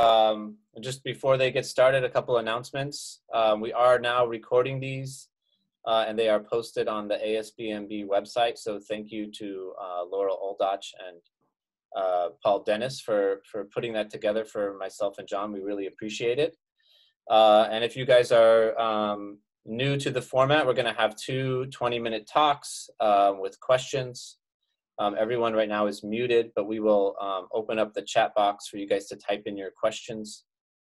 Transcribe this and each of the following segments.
Um, just before they get started, a couple announcements. Um, we are now recording these uh, and they are posted on the ASBMB website. So thank you to uh, Laurel Oldach and uh, Paul Dennis for, for putting that together for myself and John. We really appreciate it. Uh, and if you guys are um, new to the format, we're going to have two 20 minute talks um, with questions. Um, everyone right now is muted, but we will um, open up the chat box for you guys to type in your questions.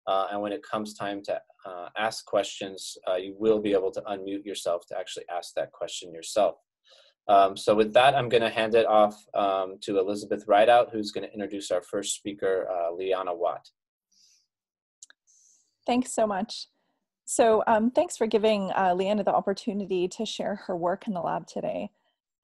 Uh, and when it comes time to uh, ask questions, uh, you will be able to unmute yourself to actually ask that question yourself. Um, so with that, I'm going to hand it off um, to Elizabeth Rideout, who's going to introduce our first speaker, uh, Lianna Wat. Thanks so much. So um, thanks for giving uh, Lianna the opportunity to share her work in the lab today.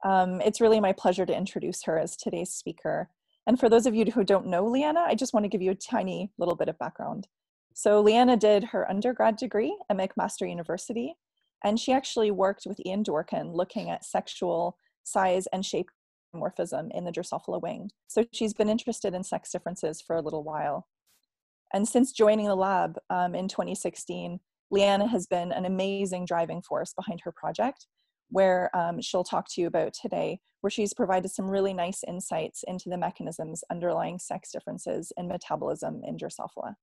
Um, it's really my pleasure to introduce her as today's speaker. And for those of you who don't know Lianna, I just want to give you a tiny little bit of background. So Lianna did her undergrad degree at McMaster University, and she actually worked with Ian Dworkin looking at sexual size and shape morphism in the Drosophila wing. So she's been interested in sex differences for a little while. And since joining the lab um, in 2016, Lianna has been an amazing driving force behind her project, where um, she'll talk to you about today, where she's provided some really nice insights into the mechanisms underlying sex differences in metabolism in Drosophila.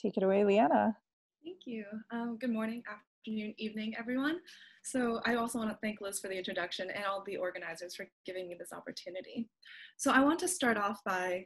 Take it away, Lianna. Thank you. Um, good morning, afternoon, evening, everyone. So I also want to thank Liz for the introduction and all the organizers for giving me this opportunity. So I want to start off by,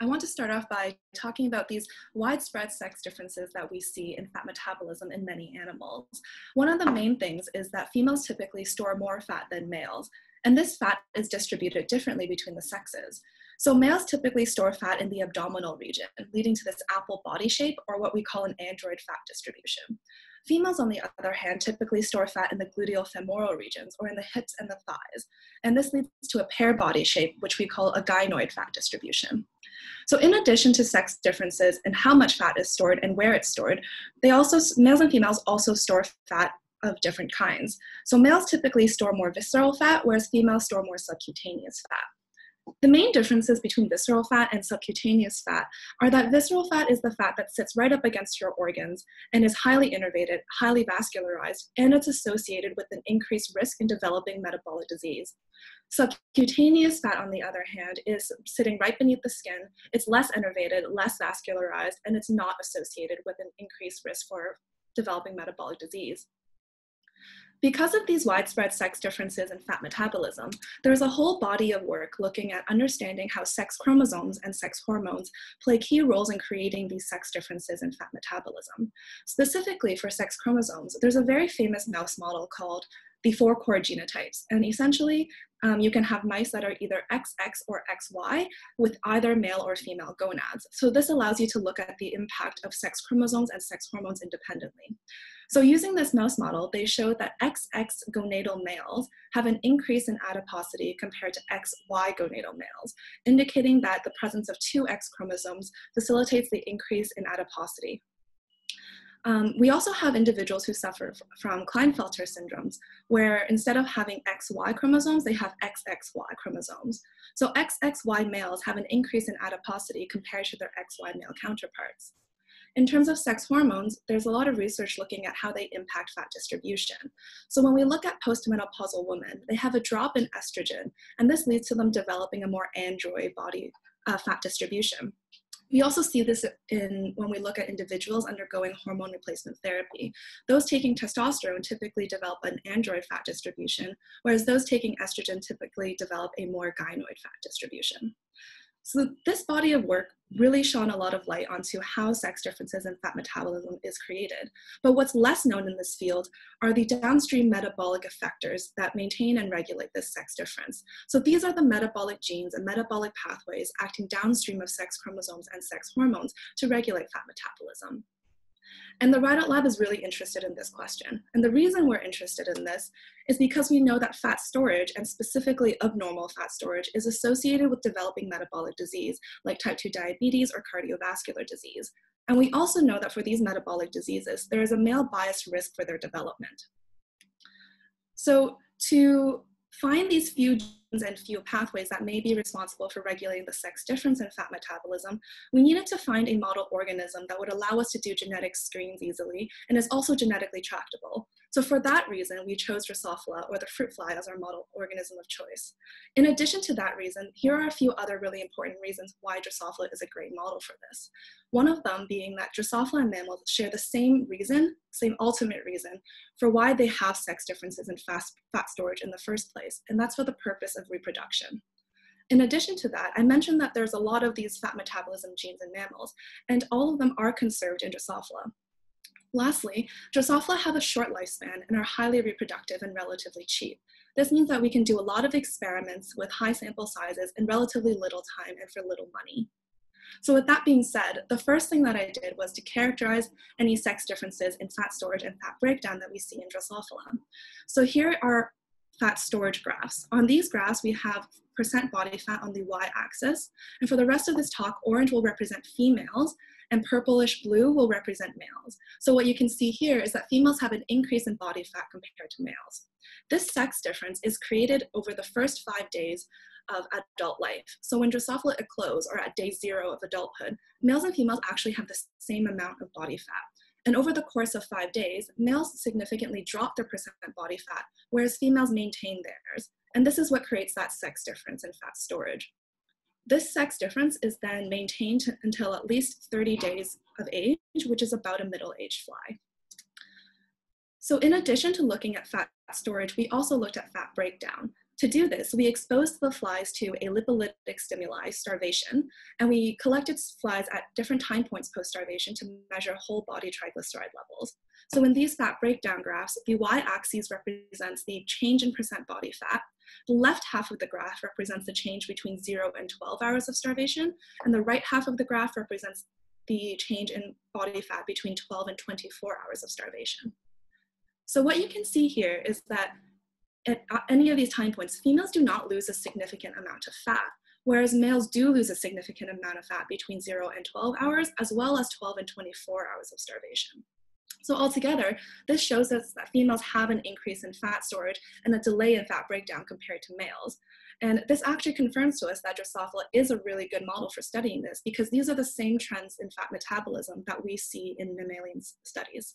I want to start off by talking about these widespread sex differences that we see in fat metabolism in many animals. One of the main things is that females typically store more fat than males, and this fat is distributed differently between the sexes. So males typically store fat in the abdominal region, leading to this apple body shape or what we call an android fat distribution. Females, on the other hand, typically store fat in the gluteal femoral regions or in the hips and the thighs. And this leads to a pear body shape, which we call a gynoid fat distribution. So in addition to sex differences in how much fat is stored and where it's stored, they also, males and females also store fat of different kinds. So males typically store more visceral fat, whereas females store more subcutaneous fat. The main differences between visceral fat and subcutaneous fat are that visceral fat is the fat that sits right up against your organs and is highly innervated, highly vascularized, and it's associated with an increased risk in developing metabolic disease. Subcutaneous fat, on the other hand, is sitting right beneath the skin. It's less innervated, less vascularized, and it's not associated with an increased risk for developing metabolic disease. Because of these widespread sex differences in fat metabolism, there's a whole body of work looking at understanding how sex chromosomes and sex hormones play key roles in creating these sex differences in fat metabolism. Specifically for sex chromosomes, there's a very famous mouse model called the four core genotypes. And essentially, um, you can have mice that are either XX or XY with either male or female gonads. So this allows you to look at the impact of sex chromosomes and sex hormones independently. So using this mouse model, they showed that XX gonadal males have an increase in adiposity compared to XY gonadal males, indicating that the presence of two X chromosomes facilitates the increase in adiposity. Um, we also have individuals who suffer from Klinefelter syndromes, where instead of having XY chromosomes, they have XXY chromosomes. So XXY males have an increase in adiposity compared to their XY male counterparts. In terms of sex hormones, there's a lot of research looking at how they impact fat distribution. So when we look at postmenopausal women, they have a drop in estrogen, and this leads to them developing a more android body uh, fat distribution. We also see this in when we look at individuals undergoing hormone replacement therapy. Those taking testosterone typically develop an android fat distribution, whereas those taking estrogen typically develop a more gynoid fat distribution. So this body of work really shone a lot of light onto how sex differences in fat metabolism is created. But what's less known in this field are the downstream metabolic effectors that maintain and regulate this sex difference. So these are the metabolic genes and metabolic pathways acting downstream of sex chromosomes and sex hormones to regulate fat metabolism. And the Rideout Lab is really interested in this question. And the reason we're interested in this is because we know that fat storage, and specifically abnormal fat storage, is associated with developing metabolic disease like type 2 diabetes or cardiovascular disease. And we also know that for these metabolic diseases, there is a male bias risk for their development. So to find these few and few pathways that may be responsible for regulating the sex difference in fat metabolism, we needed to find a model organism that would allow us to do genetic screens easily and is also genetically tractable. So for that reason, we chose Drosophila or the fruit fly as our model organism of choice. In addition to that reason, here are a few other really important reasons why Drosophila is a great model for this. One of them being that Drosophila and mammals share the same reason, same ultimate reason, for why they have sex differences in fast, fat storage in the first place, and that's for the purpose of reproduction. In addition to that, I mentioned that there's a lot of these fat metabolism genes in mammals, and all of them are conserved in Drosophila. Lastly, Drosophila have a short lifespan and are highly reproductive and relatively cheap. This means that we can do a lot of experiments with high sample sizes in relatively little time and for little money. So with that being said, the first thing that I did was to characterize any sex differences in fat storage and fat breakdown that we see in Drosophila. So here are fat storage graphs. On these graphs, we have percent body fat on the y-axis, and for the rest of this talk, orange will represent females, and purplish blue will represent males. So what you can see here is that females have an increase in body fat compared to males. This sex difference is created over the first five days of adult life. So when Drosophila eclose, or at day zero of adulthood, males and females actually have the same amount of body fat. And over the course of five days, males significantly drop their percent body fat, whereas females maintain theirs. And this is what creates that sex difference in fat storage. This sex difference is then maintained until at least 30 days of age, which is about a middle-aged fly. So in addition to looking at fat storage, we also looked at fat breakdown. To do this, we exposed the flies to a lipolytic stimuli, starvation, and we collected flies at different time points post-starvation to measure whole body triglyceride levels. So in these fat breakdown graphs, the y-axis represents the change in percent body fat, the left half of the graph represents the change between 0 and 12 hours of starvation, and the right half of the graph represents the change in body fat between 12 and 24 hours of starvation. So what you can see here is that at any of these time points, females do not lose a significant amount of fat, whereas males do lose a significant amount of fat between 0 and 12 hours, as well as 12 and 24 hours of starvation. So altogether, this shows us that females have an increase in fat storage and a delay in fat breakdown compared to males. And this actually confirms to us that Drosophila is a really good model for studying this because these are the same trends in fat metabolism that we see in mammalian studies.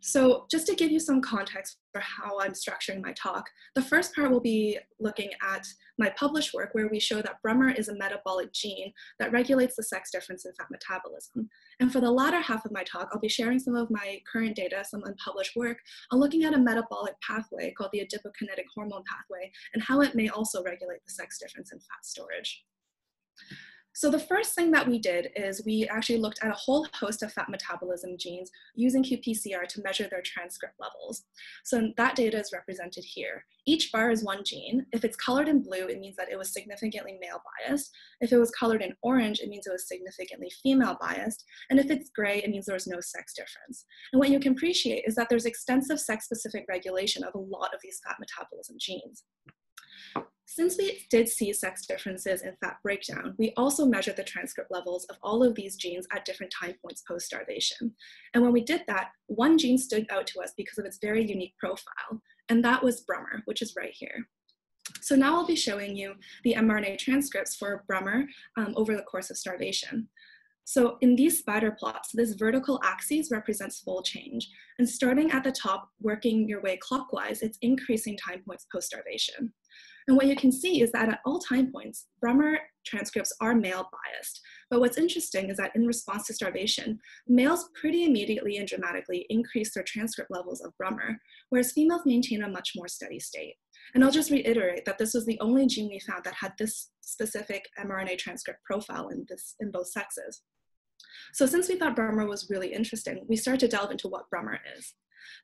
So just to give you some context for how I'm structuring my talk, the first part will be looking at my published work where we show that Brummer is a metabolic gene that regulates the sex difference in fat metabolism. And for the latter half of my talk, I'll be sharing some of my current data, some unpublished work, on looking at a metabolic pathway called the adipokinetic hormone pathway and how it may also regulate the sex difference in fat storage. So the first thing that we did is we actually looked at a whole host of fat metabolism genes using qPCR to measure their transcript levels. So that data is represented here. Each bar is one gene. If it's colored in blue, it means that it was significantly male biased. If it was colored in orange, it means it was significantly female biased. And if it's gray, it means there was no sex difference. And what you can appreciate is that there's extensive sex-specific regulation of a lot of these fat metabolism genes. Since we did see sex differences in fat breakdown, we also measured the transcript levels of all of these genes at different time points post-starvation. And when we did that, one gene stood out to us because of its very unique profile, and that was Brummer, which is right here. So now I'll be showing you the mRNA transcripts for Brummer um, over the course of starvation. So in these spider plots, this vertical axis represents fold change. And starting at the top, working your way clockwise, it's increasing time points post-starvation. And what you can see is that at all time points, Brummer transcripts are male biased. But what's interesting is that in response to starvation, males pretty immediately and dramatically increase their transcript levels of Brummer, whereas females maintain a much more steady state. And I'll just reiterate that this was the only gene we found that had this specific mRNA transcript profile in, this, in both sexes. So since we thought Brummer was really interesting, we started to delve into what Brummer is.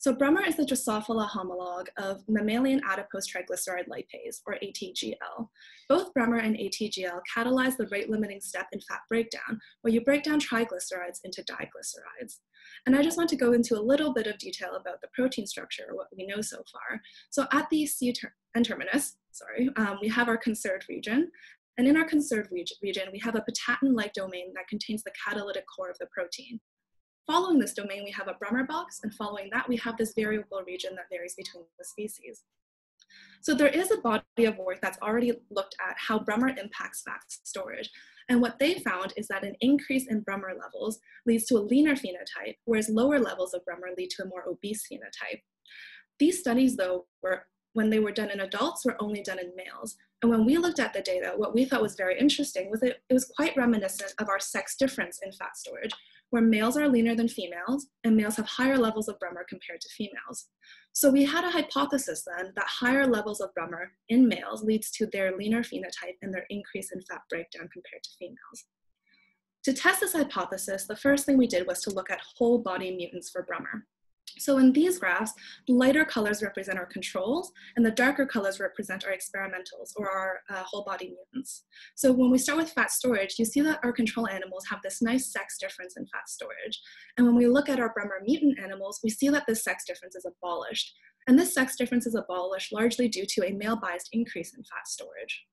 So Brummer is the Drosophila homologue of mammalian adipose triglyceride lipase, or ATGL. Both Brummer and ATGL catalyze the rate-limiting step in fat breakdown, where you break down triglycerides into diglycerides. And I just want to go into a little bit of detail about the protein structure, what we know so far. So at the C N-terminus, sorry, um, we have our conserved region, and in our conserved region, we have a patatin-like domain that contains the catalytic core of the protein. Following this domain, we have a Brummer box, and following that, we have this variable region that varies between the species. So there is a body of work that's already looked at how Brummer impacts fat storage. And what they found is that an increase in Brummer levels leads to a leaner phenotype, whereas lower levels of Brummer lead to a more obese phenotype. These studies, though, were when they were done in adults, were only done in males. And when we looked at the data, what we thought was very interesting was that it was quite reminiscent of our sex difference in fat storage, where males are leaner than females, and males have higher levels of Brummer compared to females. So we had a hypothesis then that higher levels of Brummer in males leads to their leaner phenotype and their increase in fat breakdown compared to females. To test this hypothesis, the first thing we did was to look at whole body mutants for Brummer. So in these graphs, lighter colors represent our controls and the darker colors represent our experimentals or our uh, whole body mutants. So when we start with fat storage, you see that our control animals have this nice sex difference in fat storage. And when we look at our Brummer mutant animals, we see that this sex difference is abolished. And this sex difference is abolished largely due to a male biased increase in fat storage.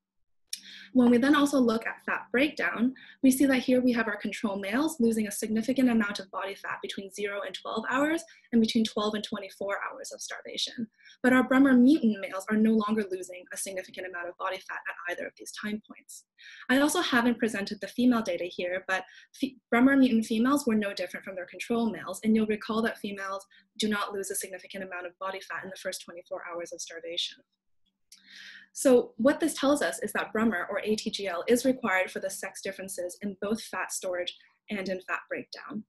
When we then also look at fat breakdown, we see that here we have our control males losing a significant amount of body fat between 0 and 12 hours and between 12 and 24 hours of starvation. But our Brummer mutant males are no longer losing a significant amount of body fat at either of these time points. I also haven't presented the female data here, but Brummer mutant females were no different from their control males, and you'll recall that females do not lose a significant amount of body fat in the first 24 hours of starvation. So what this tells us is that Brummer or ATGL is required for the sex differences in both fat storage and in fat breakdown.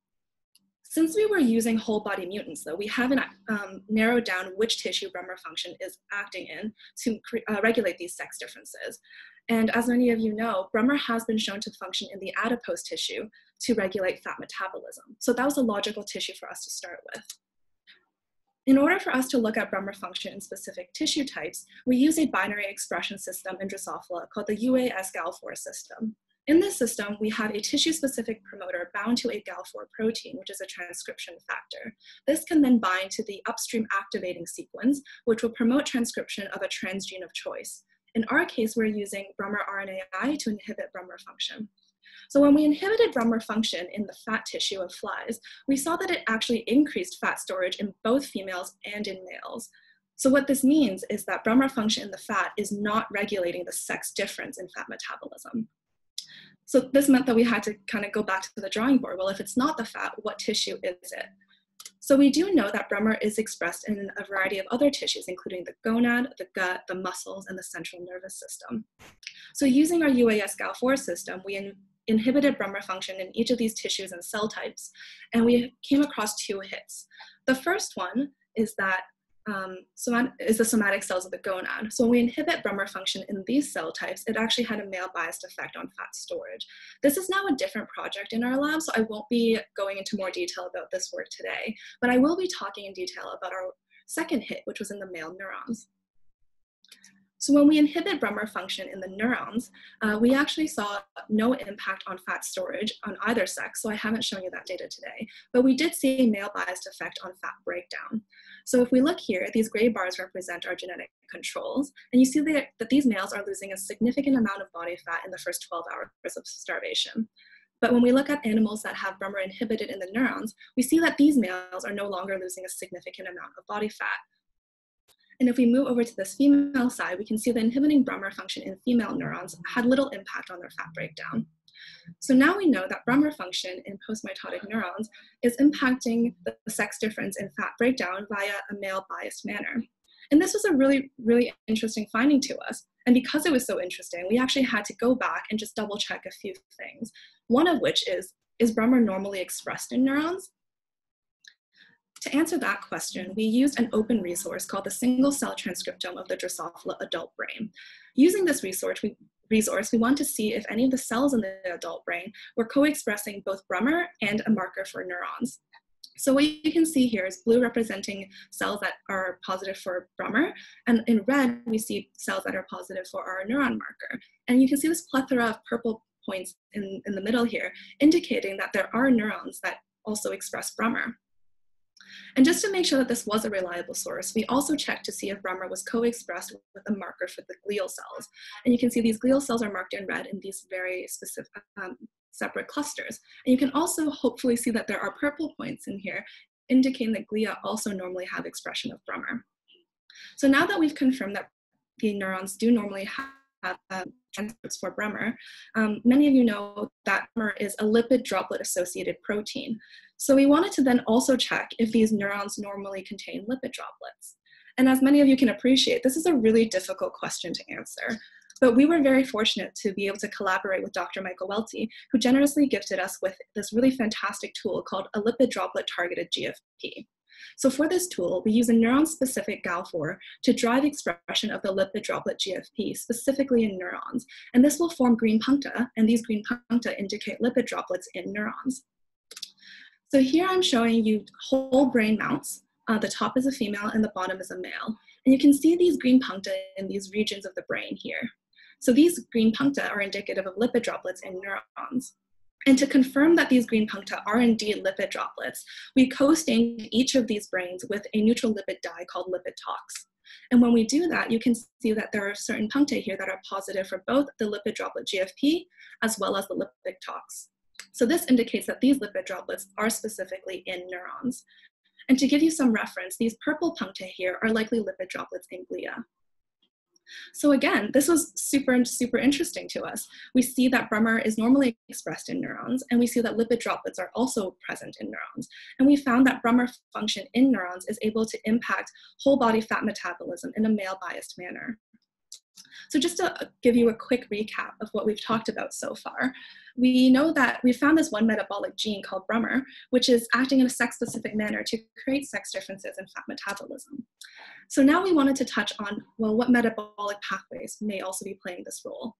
Since we were using whole body mutants though, we haven't um, narrowed down which tissue Brummer function is acting in to uh, regulate these sex differences. And as many of you know, Brummer has been shown to function in the adipose tissue to regulate fat metabolism. So that was a logical tissue for us to start with. In order for us to look at Brummer function in specific tissue types, we use a binary expression system in Drosophila called the UAS-GAL4 system. In this system, we have a tissue-specific promoter bound to a GAL4 protein, which is a transcription factor. This can then bind to the upstream activating sequence, which will promote transcription of a transgene of choice. In our case, we're using Brummer RNAi to inhibit Brummer function. So when we inhibited Brummer function in the fat tissue of flies, we saw that it actually increased fat storage in both females and in males. So what this means is that Brummer function in the fat is not regulating the sex difference in fat metabolism. So this meant that we had to kind of go back to the drawing board. Well, if it's not the fat, what tissue is it? So we do know that Brummer is expressed in a variety of other tissues, including the gonad, the gut, the muscles, and the central nervous system. So using our UAS-GAL4 system, we inhibited Brummer function in each of these tissues and cell types, and we came across two hits. The first one is that um, is the somatic cells of the gonad. So when we inhibit Brummer function in these cell types, it actually had a male biased effect on fat storage. This is now a different project in our lab, so I won't be going into more detail about this work today, but I will be talking in detail about our second hit, which was in the male neurons. So when we inhibit Brummer function in the neurons, uh, we actually saw no impact on fat storage on either sex, so I haven't shown you that data today, but we did see a male biased effect on fat breakdown. So if we look here, these gray bars represent our genetic controls, and you see that, that these males are losing a significant amount of body fat in the first 12 hours of starvation. But when we look at animals that have Brummer inhibited in the neurons, we see that these males are no longer losing a significant amount of body fat. And if we move over to this female side, we can see the inhibiting Brummer function in female neurons had little impact on their fat breakdown. So now we know that Brummer function in postmitotic neurons is impacting the sex difference in fat breakdown via a male biased manner. And this was a really, really interesting finding to us. And because it was so interesting, we actually had to go back and just double check a few things. One of which is, is Brummer normally expressed in neurons? To answer that question, we used an open resource called the single cell transcriptome of the Drosophila adult brain. Using this resource, we, resource, we want to see if any of the cells in the adult brain were co-expressing both Brummer and a marker for neurons. So what you can see here is blue representing cells that are positive for Brummer, and in red, we see cells that are positive for our neuron marker. And you can see this plethora of purple points in, in the middle here, indicating that there are neurons that also express Brummer. And just to make sure that this was a reliable source, we also checked to see if Brummer was co-expressed with a marker for the glial cells. And you can see these glial cells are marked in red in these very specific um, separate clusters. And you can also hopefully see that there are purple points in here, indicating that glia also normally have expression of Brummer. So now that we've confirmed that the neurons do normally have uh, transcripts for Brummer, um, many of you know that Brummer is a lipid droplet associated protein. So we wanted to then also check if these neurons normally contain lipid droplets. And as many of you can appreciate, this is a really difficult question to answer. But we were very fortunate to be able to collaborate with Dr. Michael Welte, who generously gifted us with this really fantastic tool called a lipid droplet targeted GFP. So for this tool, we use a neuron-specific GAL4 to drive expression of the lipid droplet GFP, specifically in neurons. And this will form green puncta, and these green puncta indicate lipid droplets in neurons. So here I'm showing you whole brain mounts. Uh, the top is a female and the bottom is a male. And you can see these green puncta in these regions of the brain here. So these green puncta are indicative of lipid droplets in neurons. And to confirm that these green puncta are indeed lipid droplets, we co-stained each of these brains with a neutral lipid dye called lipid tox. And when we do that, you can see that there are certain puncta here that are positive for both the lipid droplet GFP as well as the lipid tox. So this indicates that these lipid droplets are specifically in neurons. And to give you some reference, these purple punctae here are likely lipid droplets in glia. So again, this was super, super interesting to us. We see that Brummer is normally expressed in neurons, and we see that lipid droplets are also present in neurons. And we found that Brummer function in neurons is able to impact whole body fat metabolism in a male biased manner. So just to give you a quick recap of what we've talked about so far, we know that we found this one metabolic gene called Brummer, which is acting in a sex-specific manner to create sex differences in fat metabolism. So now we wanted to touch on, well, what metabolic pathways may also be playing this role.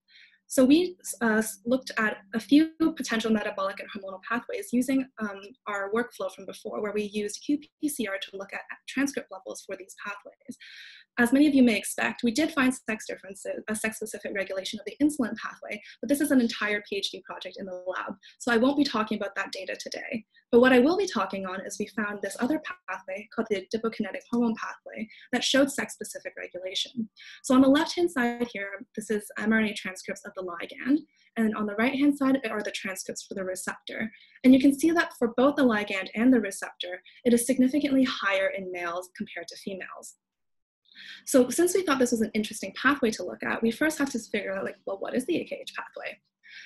So we uh, looked at a few potential metabolic and hormonal pathways using um, our workflow from before, where we used qPCR to look at transcript levels for these pathways as many of you may expect, we did find sex differences, a sex-specific regulation of the insulin pathway, but this is an entire PhD project in the lab, so I won't be talking about that data today. But what I will be talking on is we found this other pathway called the adipokinetic hormone pathway that showed sex-specific regulation. So on the left-hand side here, this is mRNA transcripts of the ligand, and on the right-hand side are the transcripts for the receptor. And you can see that for both the ligand and the receptor, it is significantly higher in males compared to females. So since we thought this was an interesting pathway to look at, we first have to figure out like, well, what is the AKH pathway?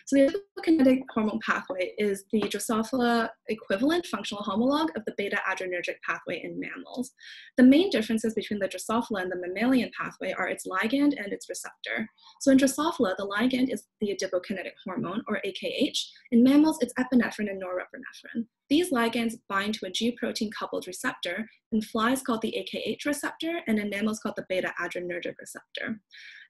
So the adipokinetic hormone pathway is the Drosophila equivalent functional homologue of the beta adrenergic pathway in mammals. The main differences between the Drosophila and the mammalian pathway are its ligand and its receptor. So in Drosophila, the ligand is the adipokinetic hormone, or AKH. In mammals, it's epinephrine and norepinephrine. These ligands bind to a G protein coupled receptor. In flies called the AKH receptor, and in mammals called the beta adrenergic receptor.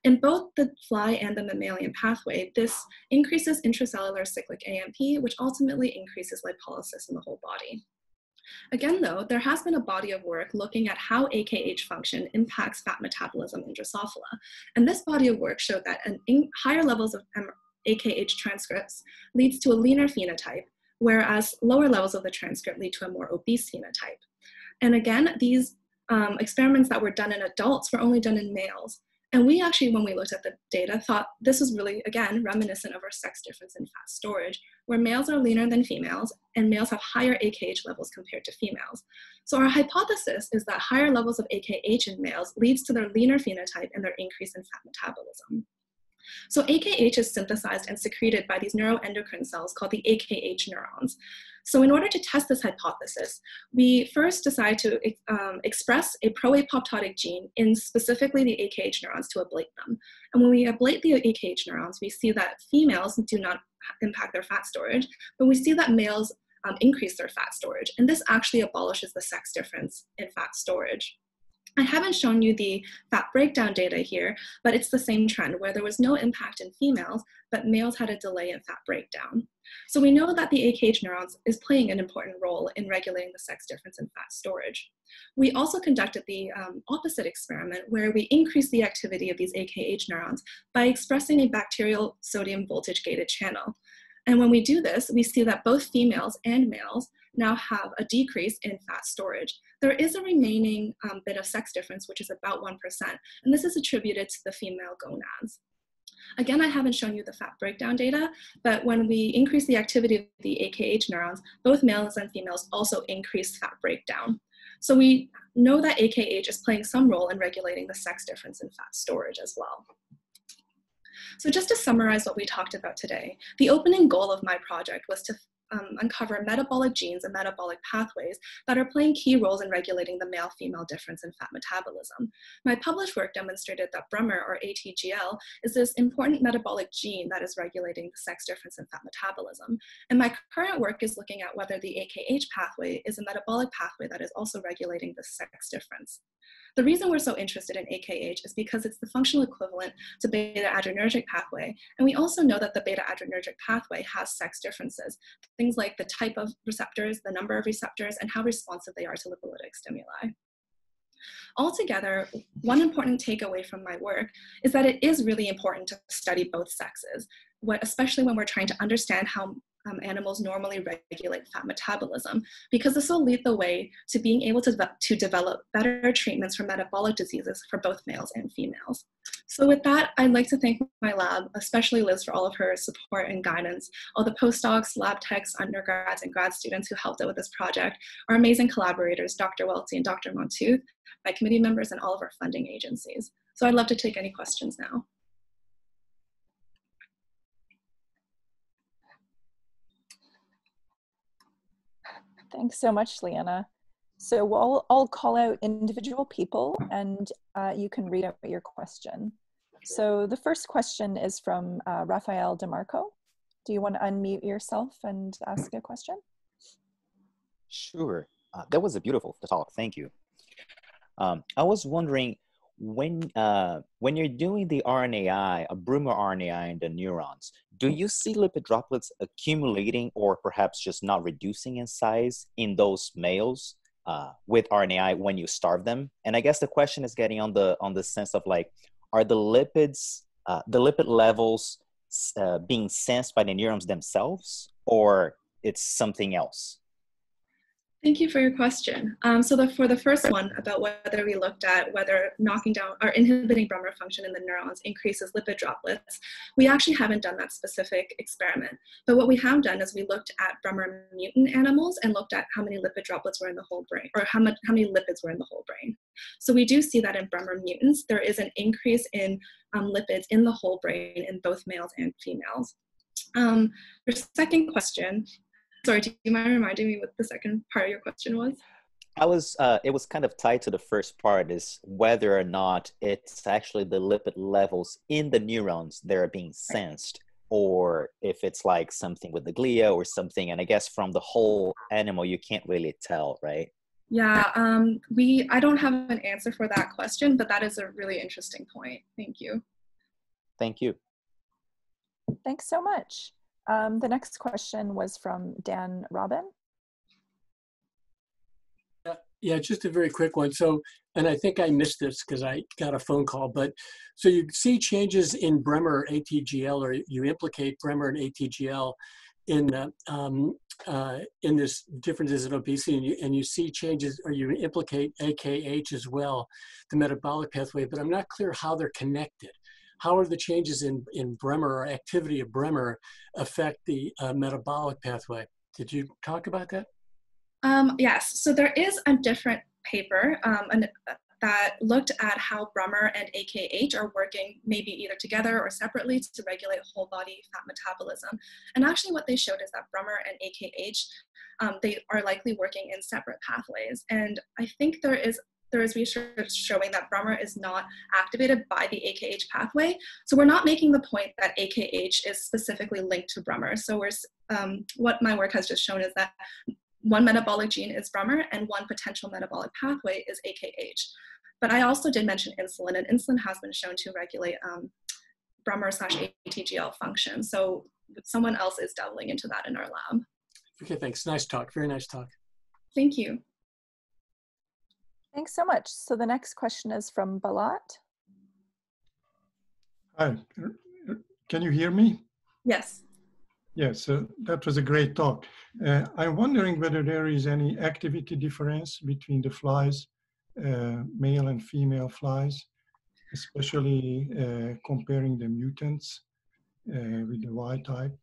In both the fly and the mammalian pathway, this increases intracellular cyclic AMP, which ultimately increases lipolysis in the whole body. Again, though, there has been a body of work looking at how AKH function impacts fat metabolism in Drosophila. And this body of work showed that higher levels of AKH transcripts leads to a leaner phenotype, whereas lower levels of the transcript lead to a more obese phenotype. And again, these um, experiments that were done in adults were only done in males. And we actually, when we looked at the data, thought this was really, again, reminiscent of our sex difference in fat storage, where males are leaner than females and males have higher AKH levels compared to females. So our hypothesis is that higher levels of AKH in males leads to their leaner phenotype and their increase in fat metabolism. So AKH is synthesized and secreted by these neuroendocrine cells called the AKH neurons. So in order to test this hypothesis, we first decide to um, express a pro-apoptotic gene in specifically the AKH neurons to ablate them. And when we ablate the AKH neurons, we see that females do not impact their fat storage, but we see that males um, increase their fat storage. And this actually abolishes the sex difference in fat storage. I haven't shown you the fat breakdown data here, but it's the same trend where there was no impact in females, but males had a delay in fat breakdown. So we know that the AKH neurons is playing an important role in regulating the sex difference in fat storage. We also conducted the um, opposite experiment where we increased the activity of these AKH neurons by expressing a bacterial sodium voltage gated channel. And when we do this, we see that both females and males now have a decrease in fat storage. There is a remaining um, bit of sex difference, which is about 1%, and this is attributed to the female gonads. Again, I haven't shown you the fat breakdown data, but when we increase the activity of the AKH neurons, both males and females also increase fat breakdown. So we know that AKH is playing some role in regulating the sex difference in fat storage as well. So just to summarize what we talked about today, the opening goal of my project was to um, uncover metabolic genes and metabolic pathways that are playing key roles in regulating the male female difference in fat metabolism. My published work demonstrated that Brummer, or ATGL, is this important metabolic gene that is regulating the sex difference in fat metabolism. And my current work is looking at whether the AKH pathway is a metabolic pathway that is also regulating the sex difference. The reason we're so interested in AKH is because it's the functional equivalent to beta adrenergic pathway. And we also know that the beta adrenergic pathway has sex differences, things like the type of receptors, the number of receptors, and how responsive they are to lipolytic stimuli. Altogether, one important takeaway from my work is that it is really important to study both sexes, especially when we're trying to understand how um, animals normally regulate fat metabolism because this will lead the way to being able to, to develop better treatments for metabolic diseases for both males and females. So with that, I'd like to thank my lab, especially Liz for all of her support and guidance, all the postdocs, lab techs, undergrads, and grad students who helped out with this project, our amazing collaborators, Dr. Welte and Dr. Montooth, my committee members, and all of our funding agencies. So I'd love to take any questions now. Thanks so much, Lianna. So we'll, I'll call out individual people and uh, you can read out your question. So the first question is from uh, Rafael DeMarco. Do you want to unmute yourself and ask a question? Sure. Uh, that was a beautiful talk. Thank you. Um, I was wondering when uh, when you're doing the RNAi, a Brummer RNAi in the neurons, do you see lipid droplets accumulating or perhaps just not reducing in size in those males uh, with RNAi when you starve them? And I guess the question is getting on the on the sense of like, are the lipids uh, the lipid levels uh, being sensed by the neurons themselves, or it's something else? Thank you for your question. Um, so the, for the first one about whether we looked at whether knocking down or inhibiting Brummer function in the neurons increases lipid droplets, we actually haven't done that specific experiment. But what we have done is we looked at Brummer mutant animals and looked at how many lipid droplets were in the whole brain or how, much, how many lipids were in the whole brain. So we do see that in Brummer mutants, there is an increase in um, lipids in the whole brain in both males and females. Um, your second question Sorry, do you mind reminding me what the second part of your question was? I was, uh, it was kind of tied to the first part is whether or not it's actually the lipid levels in the neurons that are being sensed or if it's like something with the glia or something. And I guess from the whole animal, you can't really tell, right? Yeah, um, we, I don't have an answer for that question, but that is a really interesting point. Thank you. Thank you. Thanks so much. Um, the next question was from Dan Robin. Yeah, just a very quick one. So, and I think I missed this because I got a phone call, but so you see changes in Brummer ATGL, or you implicate Brummer and ATGL in uh, um, uh, in this differences in obesity, and you, and you see changes, or you implicate AKH as well, the metabolic pathway. But I'm not clear how they're connected how are the changes in, in Brummer or activity of Brummer affect the uh, metabolic pathway? Did you talk about that? Um, yes, so there is a different paper um, an, uh, that looked at how Brummer and AKH are working maybe either together or separately to regulate whole body fat metabolism. And actually what they showed is that Brummer and AKH, um, they are likely working in separate pathways. And I think there is there is research showing that Brummer is not activated by the AKH pathway. So we're not making the point that AKH is specifically linked to Brummer. So we're, um, what my work has just shown is that one metabolic gene is Brummer and one potential metabolic pathway is AKH. But I also did mention insulin, and insulin has been shown to regulate um, Brummer slash ATGL function. So someone else is doubling into that in our lab. Okay, thanks. Nice talk. Very nice talk. Thank you. Thanks so much. So the next question is from Balat. Hi, can you hear me? Yes. Yes, uh, that was a great talk. Uh, I'm wondering whether there is any activity difference between the flies, uh, male and female flies, especially uh, comparing the mutants uh, with the wild type.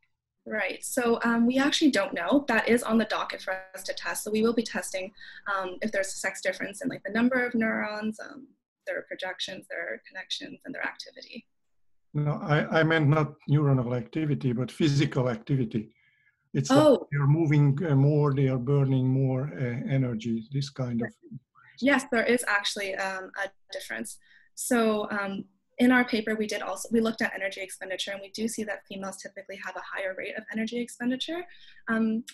Right. So um, we actually don't know. That is on the docket for us to test. So we will be testing um, if there's a sex difference in like the number of neurons, um, their projections, their connections, and their activity. No, I, I meant not neuronal activity, but physical activity. It's Oh. like they're moving uh, more, they are burning more uh, energy, this kind of. Yes, there is actually um, a difference. So um, in our paper, we did also we looked at energy expenditure, and we do see that females typically have a higher rate of energy expenditure. Um,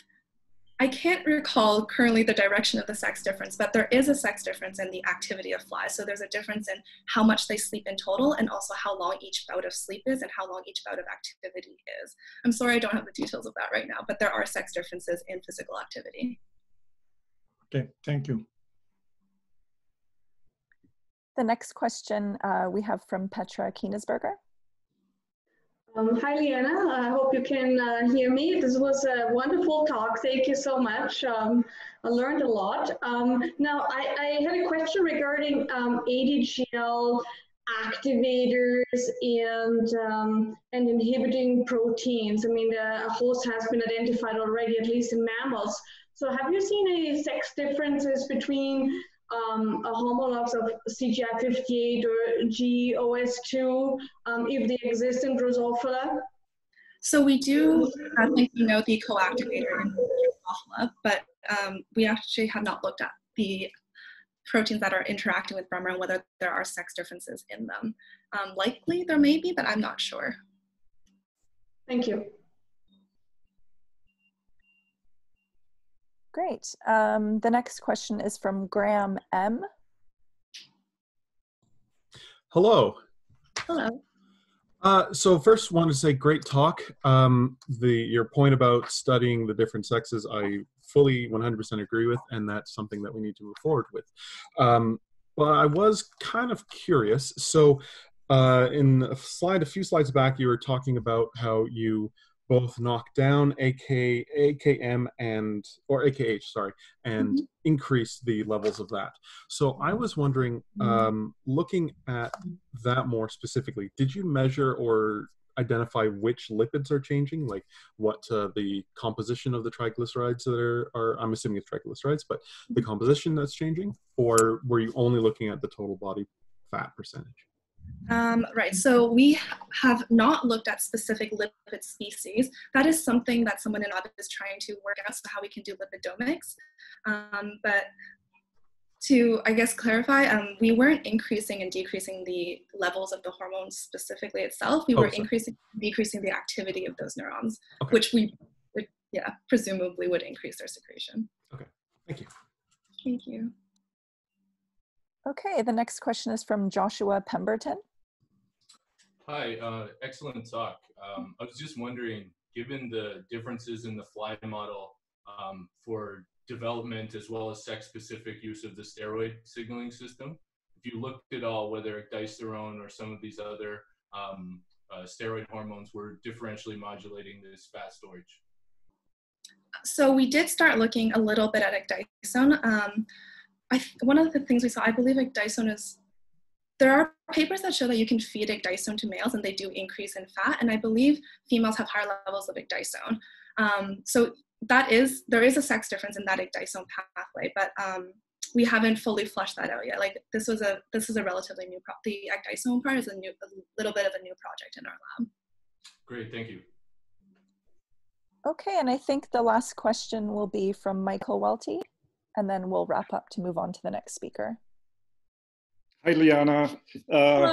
I can't recall currently the direction of the sex difference, but there is a sex difference in the activity of flies. So there's a difference in how much they sleep in total, and also how long each bout of sleep is, and how long each bout of activity is. I'm sorry I don't have the details of that right now, but there are sex differences in physical activity. Okay, thank you. The next question uh, we have from Petra Kienesberger. Um, hi, Lianna. I hope you can uh, hear me. This was a wonderful talk. Thank you so much. Um, I learned a lot. Um, now, I, I, had a question regarding um, ATGL activators and um, and inhibiting proteins. I mean, the host has been identified already, at least in mammals. So, have you seen any sex differences between um, a homologs of CGI58 or GOS2 um, if they exist in Drosophila? So we do, I think we know the coactivator in Drosophila, but um, we actually have not looked at the proteins that are interacting with Brummer and whether there are sex differences in them. Um, likely there may be, but I'm not sure. Thank you. Great. Um, the next question is from Graham M. Hello. Hello. Uh, so first, want to say great talk. Um, the your point about studying the different sexes, I fully 100% agree with, and that's something that we need to move forward with. Um, but I was kind of curious. So, uh, in a slide, a few slides back, you were talking about how you both knock down AK, AKM and or AKH, sorry, and Mhm. increase the levels of that. So I was wondering, um, looking at that more specifically, did you measure or identify which lipids are changing, like what uh, the composition of the triglycerides that are, are, I'm assuming it's triglycerides, but the composition that's changing, or were you only looking at the total body fat percentage? Um, right, so we have not looked at specific lipid species. That is something that someone in lab is trying to work out, so how we can do lipidomics. Um, but to, I guess, clarify, um, we weren't increasing and decreasing the levels of the hormones specifically itself. We Oh, were sorry. increasing decreasing the activity of those neurons, Okay. which we, would, yeah, presumably would increase their secretion. Okay, thank you. Thank you. Okay, the next question is from Joshua Pemberton. Hi, uh, excellent talk. Um, I was just wondering, given the differences in the fly model um, for development as well as sex-specific use of the steroid signaling system, if you looked at all whether ecdysone or some of these other um, uh, steroid hormones were differentially modulating this fat storage. so we did start looking a little bit at ecdysone. Um, I th- one of the things we saw, I believe ecdysone is, there are papers that show that you can feed ecdysone to males and they do increase in fat, and I believe females have higher levels of ecdysone. Um, so that is, there is a sex difference in that ecdysone pathway, but um, we haven't fully flushed that out yet. Like this was a, this is a relatively new, pro- the ecdysone part is a new, a little bit of a new project in our lab. Great, thank you. Okay, and I think the last question will be from Michael Welte, and then we'll wrap up to move on to the next speaker. Hi, Lianna. Uh,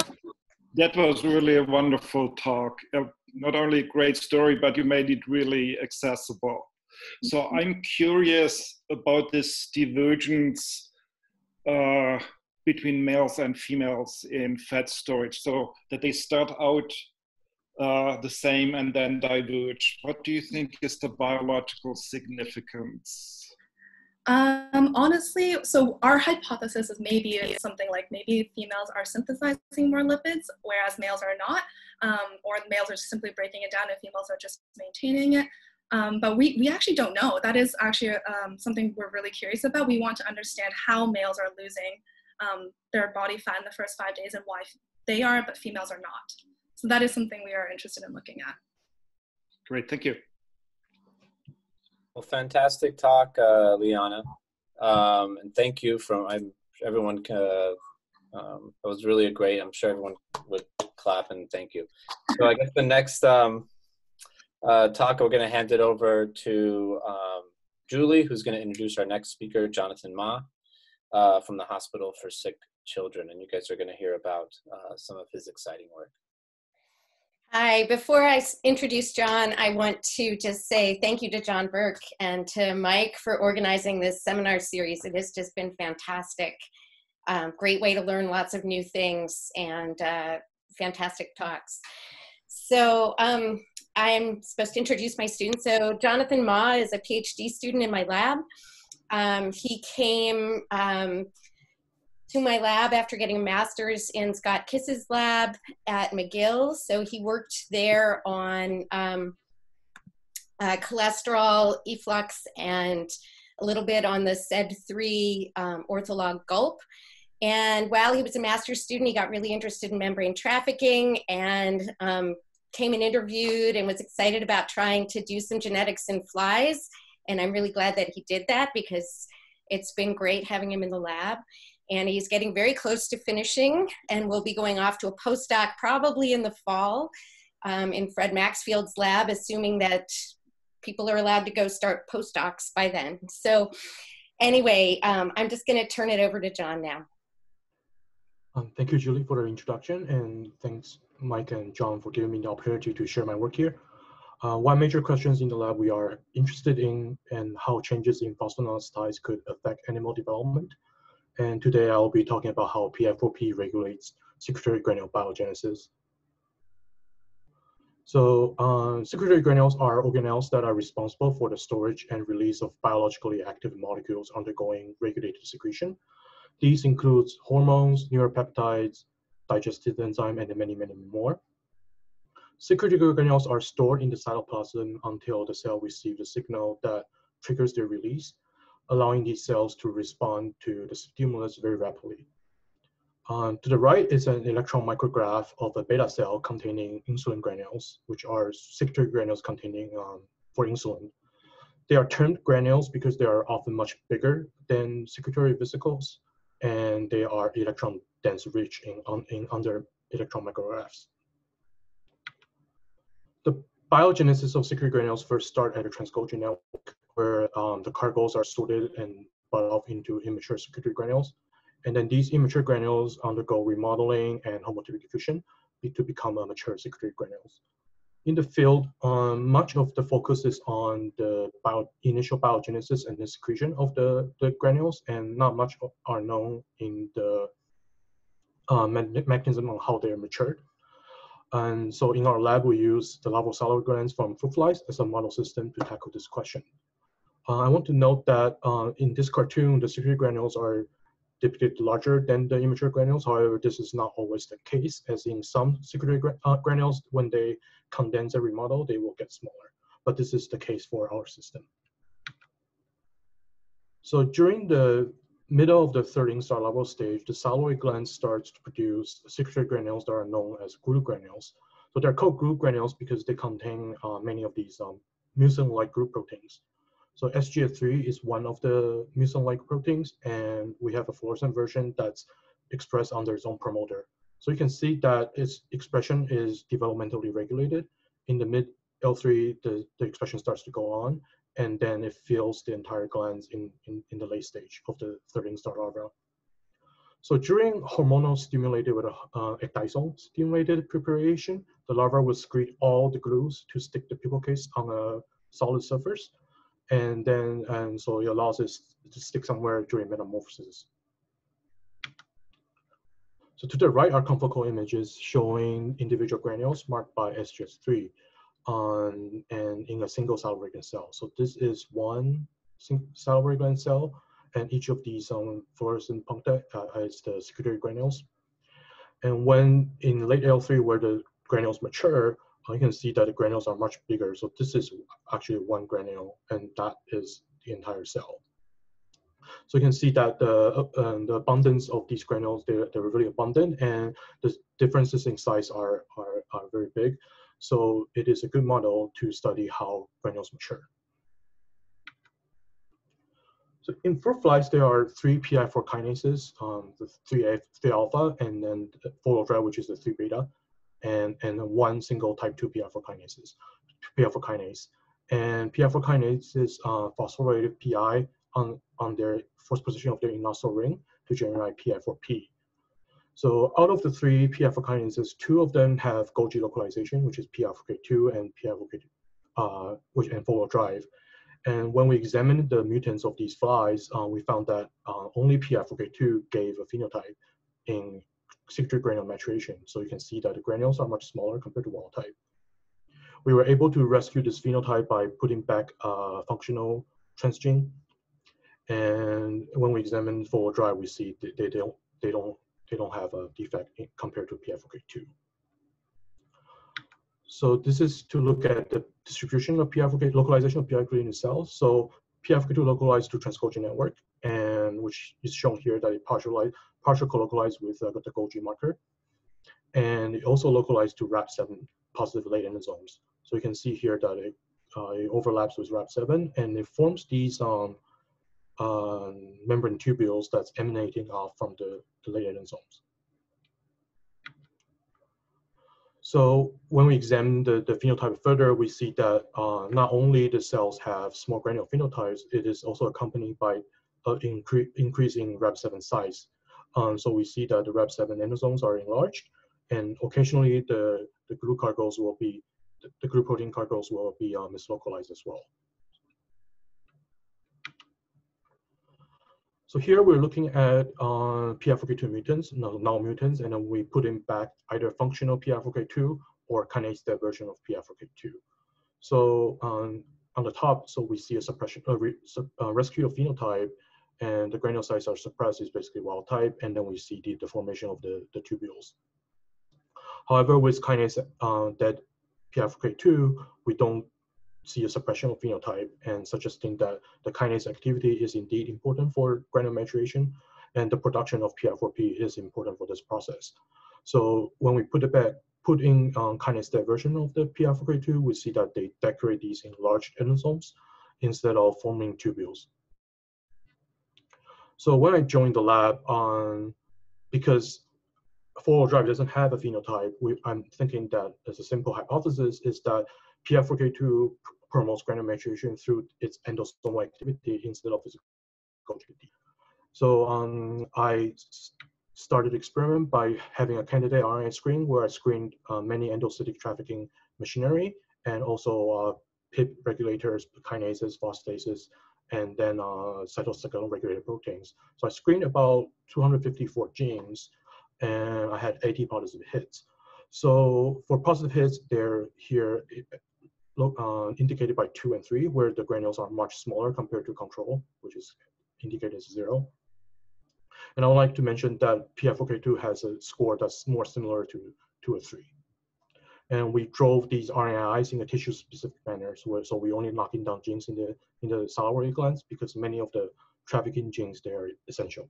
that was really a wonderful talk. Uh, not only a great story, but you made it really accessible. So I'm curious about this divergence uh, between males and females in fat storage. So that they start out uh, the same and then diverge. What do you think is the biological significance? Um, honestly, so our hypothesis is maybe it's something like maybe females are synthesizing more lipids, whereas males are not, um, or males are simply breaking it down and females are just maintaining it. Um, but we, we actually don't know. That is actually um, something we're really curious about. We want to understand how males are losing um, their body fat in the first five days and why they are, but females are not. So that is something we are interested in looking at. Great, thank you. Well, fantastic talk, uh, Lianna. Um, and thank you from I'm, everyone. Uh, um, it was really a great. I'm sure everyone would clap and thank you. So I guess the next um, uh, talk, we're going to hand it over to um, Julie, who's going to introduce our next speaker, Jonathan Ma, uh, from the Hospital for Sick Children. And you guys are going to hear about uh, some of his exciting work. Hi, before I introduce John, I want to just say thank you to John Burke and to Mike for organizing this seminar series. It has just been fantastic. Um, great way to learn lots of new things and uh, fantastic talks. So um, I'm supposed to introduce my student. So Jonathan Ma is a PhD student in my lab. Um, he came um, to my lab after getting a master's in Scott Kiss's lab at McGill. So he worked there on um, uh, cholesterol, efflux, and a little bit on the SED3 um, ortholog gulp. And while he was a master's student, he got really interested in membrane trafficking and um, came and interviewed and was excited about trying to do some genetics in flies. And I'm really glad that he did that because it's been great having him in the lab and he's getting very close to finishing and will be going off to a postdoc probably in the fall um, in Fred Maxfield's lab, assuming that people are allowed to go start postdocs by then. So anyway, um, I'm just gonna turn it over to John now. Um, thank you, Julie, for the introduction, and thanks, Mike and John, for giving me the opportunity to share my work here. Uh, one major questions in the lab we are interested in and how changes in phosphoinositide could affect animal development. And today I'll be talking about how PI4P regulates secretory granule biogenesis. So uh, secretory granules are organelles that are responsible for the storage and release of biologically active molecules undergoing regulated secretion. These include hormones, neuropeptides, digestive enzyme, and many, many more. Secretory granules are stored in the cytoplasm until the cell receives a signal that triggers their release allowing these cells to respond to the stimulus very rapidly. Um, to the right is an electron micrograph of a beta cell containing insulin granules, which are secretory granules containing um, for insulin. They are termed granules because they are often much bigger than secretory vesicles, and they are electron dense rich in, on, in under electron micrographs. The biogenesis of secretory granules first start at a transgolgi network where um, the cargos are sorted and brought off into immature secretory granules. And then these immature granules undergo remodeling and homotypic diffusion to become a mature secretory granules. In the field, um, much of the focus is on the bio, initial biogenesis and the secretion of the, the granules, and not much are known in the uh, mechanism on how they're matured. And so in our lab, we use the larval salivary glands from fruit flies as a model system to tackle this question. Uh, I want to note that uh, in this cartoon, the secretory granules are depicted larger than the immature granules. However, this is not always the case, as in some secretory gra uh, granules, when they condense and remodel, they will get smaller. But this is the case for our system. So during the middle of the third instar larval stage, the salivary gland starts to produce secretory granules that are known as glue granules. So they're called glue granules because they contain uh, many of these um, mucin-like group proteins. So SGS3 is one of the mucin-like proteins, and we have a fluorescent version that's expressed under its own promoter. So you can see that its expression is developmentally regulated. In the mid L3, the, the expression starts to go on, and then it fills the entire glands in, in, in the late stage of the third instar larva. So during hormonal stimulated with a uh, ecdysone stimulated preparation, the larva will secrete all the glues to stick the pupal case on a solid surface and then and so it allows us to stick somewhere during metamorphosis. So to the right are confocal images showing individual granules marked by SGS3 on, and in a single salivary gland cell. So this is one salivary gland cell, and each of these um, fluorescent puncta uh, is the secretory granules. And when in late L3 where the granules mature, you can see that the granules are much bigger. So this is actually one granule, and that is the entire cell. So you can see that the, uh, the abundance of these granules, they're, they're really abundant, and the differences in size are, are, are very big. So it is a good model to study how granules mature. So in fruit flies, there are three PI4 kinases, um, the 3A, 3 alpha, and then four wheel drive, which is the 3 beta, and, and one single type 2 PI4 kinases, PI4 kinase. And PI4 kinases uh, phosphorylated PI on, on their first position of their inositol ring to generate PI4P. So out of the three PI4 kinases, two of them have Golgi localization, which is PI4K2 and PI4K2, uh, which and four wheel drive. And when we examined the mutants of these flies, uh, we found that uh, only PI4K2 gave a phenotype in secretory granule maturation. So you can see that the granules are much smaller compared to wild type. We were able to rescue this phenotype by putting back a functional transgene. And when we examine four wheel drive, we see they, they don't they don't they don't have a defect compared to PI4K2. So this is to look at the distribution of PI4K, localization of PI4K in cells. So PI4K2 localized to transgolgi network, and which is shown here that it partially, partial co-localized with uh, the Golgi marker. And it also localized to Rab7 positive late endosomes. So you can see here that it, uh, it overlaps with Rab7 and it forms these um, uh, membrane tubules that's emanating off from the, the late endosomes. So when we examine the, the phenotype further, we see that uh, not only the cells have small granule phenotypes, it is also accompanied by uh, incre increasing Rab7 size. Um, so we see that the Rab7 endosomes are enlarged, and occasionally the, the glue cargos will be, the, the glue protein cargos will be uh, mislocalized as well. So here we're looking at uh, PI4K2 mutants, null mutants, and then we put in back either functional PI4K2 or kinase version of PI4K2. So um, on the top, so we see a suppression, a, re, a rescue of phenotype, and the granule size are suppressed is basically wild type, and then we see the, the formation of the, the tubules. However, with kinase uh, dead PI4K2, we don't see a suppression of phenotype and suggesting that the kinase activity is indeed important for granule maturation and the production of PI4P is important for this process. So when we put it back, put in um, kinase diversion of the PI4K2, we see that they decorate these enlarged large endosomes instead of forming tubules. So when I joined the lab, um, because four wheel drive doesn't have a phenotype, we, I'm thinking that as a simple hypothesis is that PI4K2 promotes granule maturation through its endosomal activity instead of physical activity. So um, I started experiment by having a candidate RNA screen where I screened uh, many endocytic trafficking machinery and also uh, PIP regulators, kinases, phosphatases, and then uh, cytosecond regulated proteins. So I screened about 254 genes and I had 80 positive hits. So for positive hits, they're here uh, indicated by two and three, where the granules are much smaller compared to control, which is indicated as zero. And I would like to mention that PI4K2 has a score that's more similar to two or three. And we drove these RNAis in a tissue-specific manner, so, so we only knocking down genes in the in the salivary glands because many of the trafficking genes they are essential.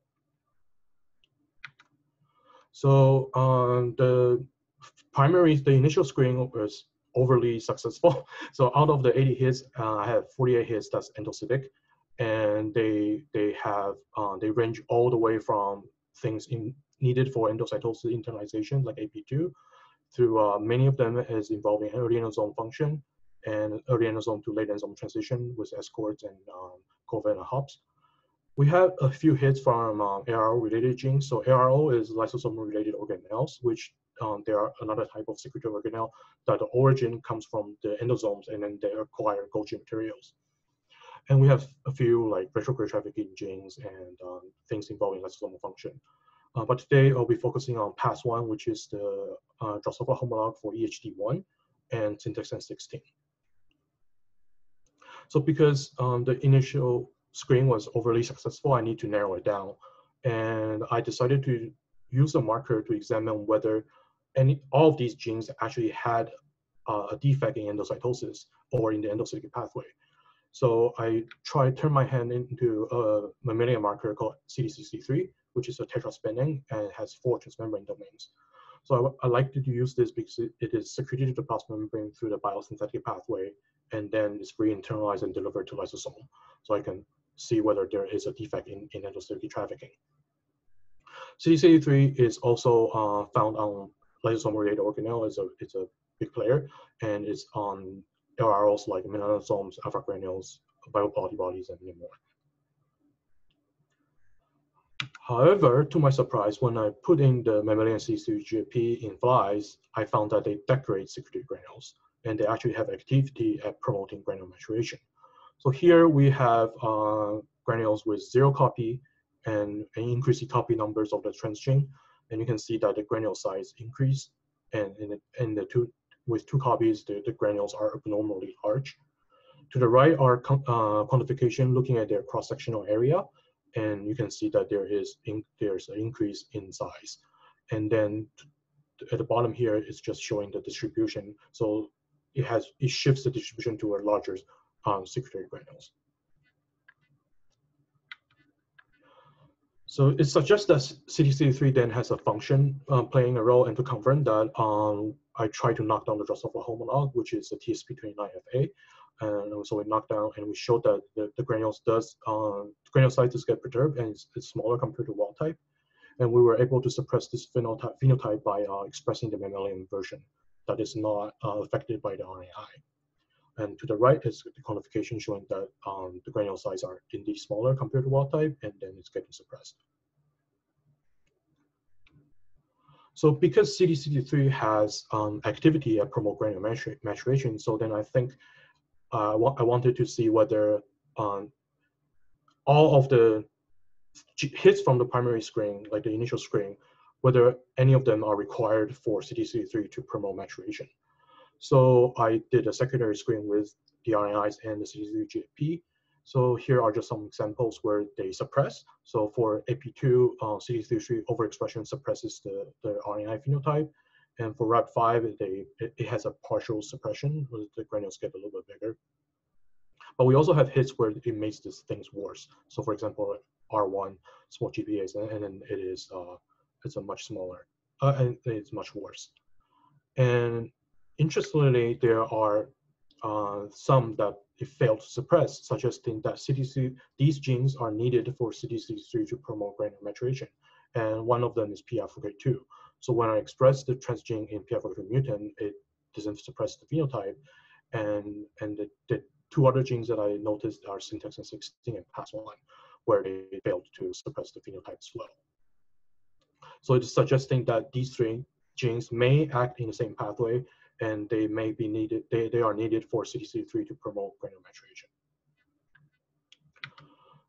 So um, the primary, the initial screening was overly successful. So out of the 80 hits, uh, I have 48 hits that's endocytic, and they they have uh, they range all the way from things in, needed for endocytosis internalization like AP2, through uh, many of them is involving early endosome function and early endosome to late endosome transition with ESCRTs and um, CORVET HOPS. We have a few hits from um, LRO related genes. So LRO is lysosome related organelles, which um, they are another type of secretory organelle that the origin comes from the endosomes and then they acquire Golgi materials. And we have a few like retrograde trafficking genes and um, things involving lysosomal function. Uh, but today I'll be focusing on Past1, which is the uh, Drosophila homolog for EHD1 and Syntaxin 16. So because um, the initial screen was overly successful, I need to narrow it down. And I decided to use a marker to examine whether any all of these genes actually had uh, a defect in endocytosis or in the endocytic pathway. So I tried to turn my hand into a mammalian marker called CD63, which is a tetraspanin and has four transmembrane domains. So I, I like to use this because it, it is secreted to the plasma membrane through the biosynthetic pathway, and then it's re-internalized and delivered to lysosome. So I can see whether there is a defect in, in endocytic trafficking. CD63 is also uh, found on lysosomal related organelle. It's a, it's a big player, and it's on LROs like melanosomes, alpha granules, Weibel-Palade bodies, and many more. However, to my surprise, when I put in the mammalian CD3-GFP in flies, I found that they decorate secretory granules, and they actually have activity at promoting granule maturation. So here we have uh, granules with zero copy and, and increasing copy numbers of the transgene, and you can see that the granule size increase, and in the, in the two with two copies, the, the granules are abnormally large. To the right are uh, quantification looking at their cross-sectional area, and you can see that there is in, there's an increase in size. And then at the bottom here is just showing the distribution. So it has it shifts the distribution to a larger um, secretory granules. So it suggests that CD63 then has a function um, playing a role and to confirm that um, I try to knock down the Drosophila homolog, which is the TSP29FA. And so we knocked down and we showed that the, the granules does, um, does get perturbed and it's, it's, smaller compared to wild type. And we were able to suppress this phenotype, phenotype by uh, expressing the mammalian version that is not uh, affected by the RNAi. And to the right is the quantification showing that um, the granule size are indeed smaller compared to wild type, and then it's getting suppressed. So because CD63 has um, activity at promote granule maturation, so then I think uh, I wanted to see whether um, all of the hits from the primary screen, like the initial screen, whether any of them are required for CD63 to promote maturation. So I did a secondary screen with the RNAs and the CD3-GFP. So here are just some examples where they suppress. So for AP2, uh, CD63 overexpression suppresses the, the RNA phenotype. And for Rab5, they, it, it has a partial suppression, the granules get a little bit bigger. But we also have hits where it makes these things worse. So for example, R1, small GPAs, and, then it is, uh, it's a much smaller, uh, and it's much worse. And Interestingly, there are uh, some that it failed to suppress, suggesting that CDC, these genes are needed for CD63 to promote granule maturation. And one of them is PI4K2. So when I express the transgene in PI4K2 mutant, it doesn't suppress the phenotype. And, and the, the two other genes that I noticed are syntaxin 16 and Past1, where they failed to suppress the phenotype as well. So it's suggesting that these three genes may act in the same pathway and they may be needed, they, they are needed for CD3 to promote granule maturation.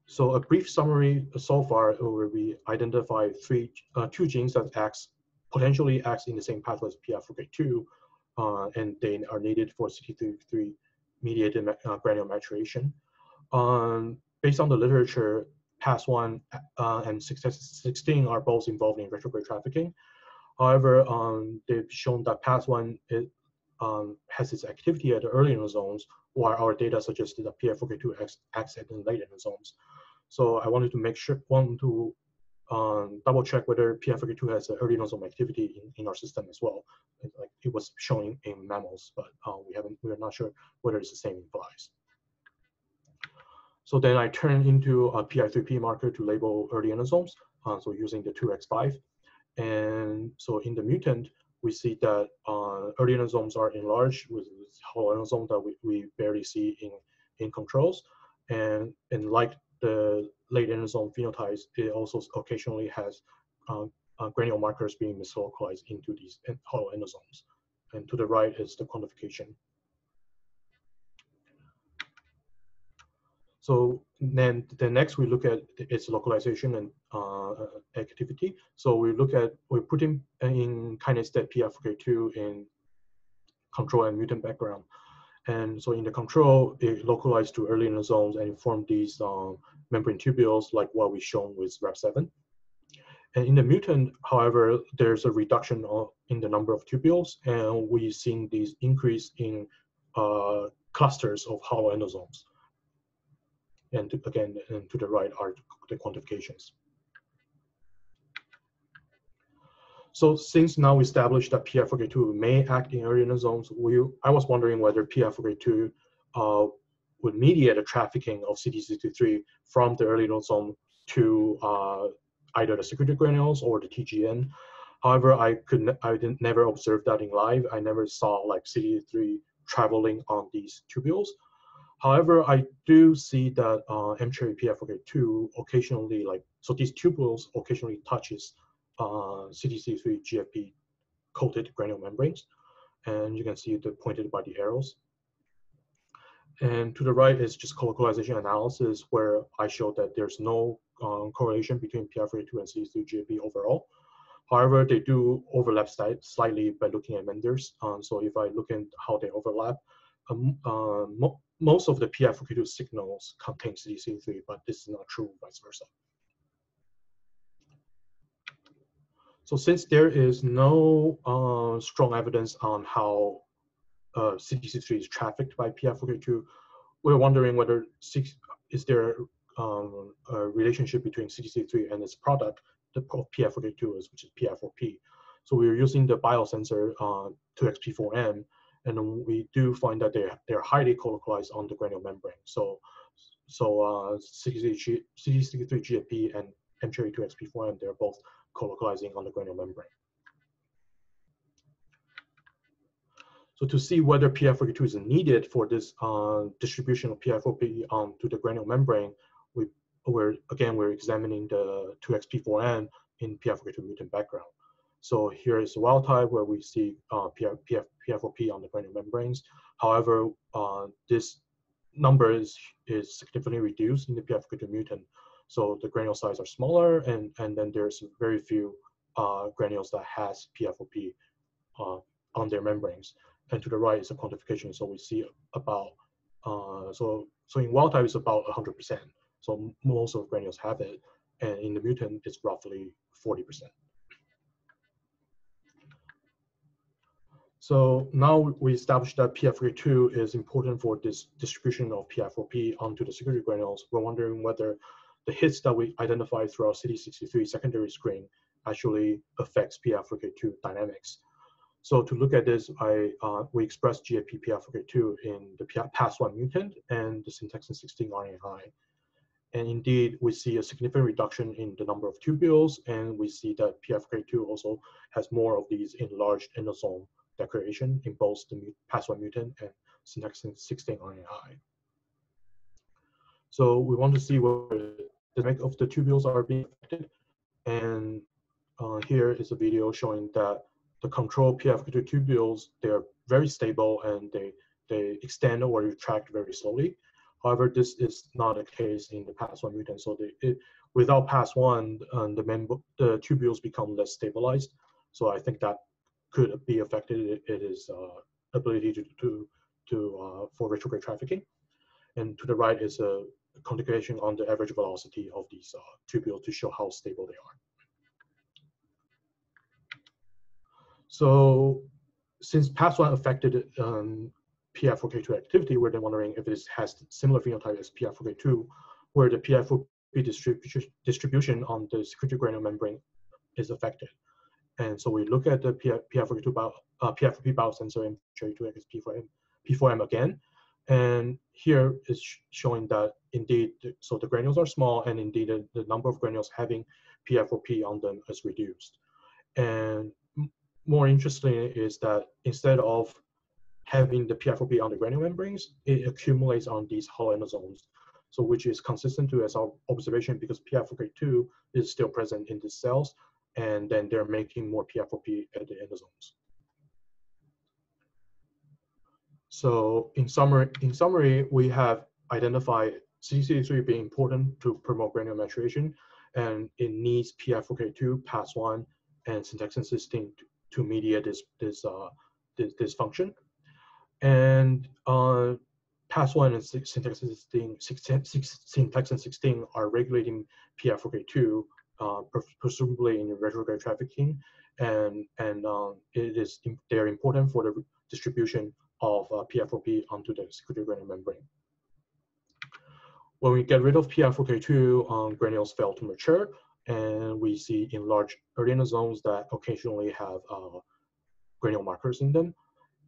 So a brief summary so far where we identify three, uh, two genes that acts, potentially acts in the same pathway as PI4K2, uh, and they are needed for CD3 mediated uh, granule maturation. Um, based on the literature, Past1 uh, and 16 are both involved in retrograde trafficking. However, um, they've shown that Past1 um, has its activity at the early endosomes, while our data suggested that PI4K2 acts, at the late endosomes. So I wanted to make sure, want to um, double check whether PI4K2 has early endosome activity in, in our system as well. Like it was showing in mammals, but uh, we haven't, we're not sure whether it's the same in flies. So then I turn into a PI3P marker to label early endosomes. Uh, so using the 2xFYVE. And so in the mutant, we see that uh, early endosomes are enlarged with whole endosome that we, we barely see in, in controls. And, and like the late endosome phenotypes, it also occasionally has uh, uh, granule markers being mislocalized into these hollow endosomes. And to the right is the quantification. So then, the next we look at its localization and uh, activity. So we look at, we put in, in kinase that PI4K2 in control and mutant background. And so in the control, it localized to early endosomes and informed these um, membrane tubules like what we shown with Rab7. And in the mutant, however, there's a reduction of, in the number of tubules, and we've seen these increase in uh, clusters of hollow endosomes. And to, again, and to the right are the quantifications. So since now we established that PI4K2 may act in early endosomes, we, I was wondering whether PI4K2 uh, would mediate the trafficking of CD63 from the early endosome to uh, either the secretory granules or the TGN. However, I could I didn't never observe that in live. I never saw like CD3 traveling on these tubules. However, I do see that uh, M-cherry PF2 occasionally like so these tubules occasionally touches uh, CD63 GFP coated granule membranes, and you can see the pointed by the arrows. And to the right is just colocalization analysis where I showed that there's no um, correlation between PF2 and CD3GFP overall. However, they do overlap slightly by looking at Manders. Um, so if I look at how they overlap, um, uh, mo most of the PF2 signals contain CD3, but this is not true vice versa. So since there is no uh, strong evidence on how uh, CD63 is trafficked by PF2, we're wondering whether six, is there um, a relationship between CD63 and its product, the PF2, which is PI4P. So we're using the biosensor uh, 2XP4M, and we do find that they're, they're highly colocalized on the granule membrane. So, so uh, CD63, GFP and M2XP4M, they're both colocalizing on the granule membrane. So to see whether PF42 is needed for this uh, distribution of PI4P onto the granule membrane, we, we're, again, we're examining the 2XP4M in PF42 mutant background. So here is the wild type where we see uh, PF, PF, PI4P on the granule membranes. However, uh, this number is, is significantly reduced in the PF42 mutant. So the granule size are smaller and, and then there's very few uh, granules that has PI4P uh, on their membranes and to the right is a quantification. So we see about, uh, so, so in wild type it's about 100%. So most of granules have it. And in the mutant, it's roughly 40%. So now we established that PF42 is important for this distribution of PI4P onto the secretory granules. We're wondering whether the hits that we identified through our CD63 secondary screen actually affects PF42 dynamics. So to look at this, I uh, we expressed GFP-PF2 in the Past1 mutant and the Syntaxin 16 RNAi. And indeed, we see a significant reduction in the number of tubules, and we see that PF2 also has more of these enlarged endosome decoration in both the Past1 mutant and Syntaxin 16 RNAi. So we want to see where the make of the tubules are being affected. And uh, here is a video showing that the control PF2 tubules, they're very stable and they, they extend or retract very slowly. However, this is not the case in the Past1 mutant. So they, it, without Past1, um, the, the tubules become less stabilized. So I think that could be affected. It, it is uh, ability to, to, to uh, for retrograde trafficking. And to the right is a configuration on the average velocity of these uh, tubules to show how stable they are. So since Past1 affected um, PI4K2 activity, we're then wondering if it has similar phenotype as PI4K2, where the PI4P distribution, distribution on the secretory granule membrane is affected. And so we look at the PF, PI4K2 bio, uh, PI4P biosensor and J2X P4M, P4M again. And here is showing that indeed, so the granules are small and indeed the, the number of granules having PI4P on them is reduced. And more interesting is that instead of having the PI4P on the granule membranes, it accumulates on these hollow endosomes. So which is consistent to as our observation because PI4K2 is still present in the cells, and then they're making more PI4P at the endosomes. So in summary, in summary, we have identified CD63 being important to promote granule maturation, and it needs PI4K2, Past1, and syntaxin 16 to mediate this this uh, this, this function. And uh, Past1 and syntaxin 16, 16, syntaxin 16 are regulating PI4K2, uh, presumably in retrograde trafficking, and and um, it is they're important for the distribution of uh, PI4P onto the secretory granule membrane. When we get rid of PI4K2, um, granules fail to mature, and we see in large zones that occasionally have uh, granule markers in them,